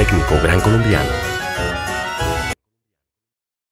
técnico Gran Colombiano.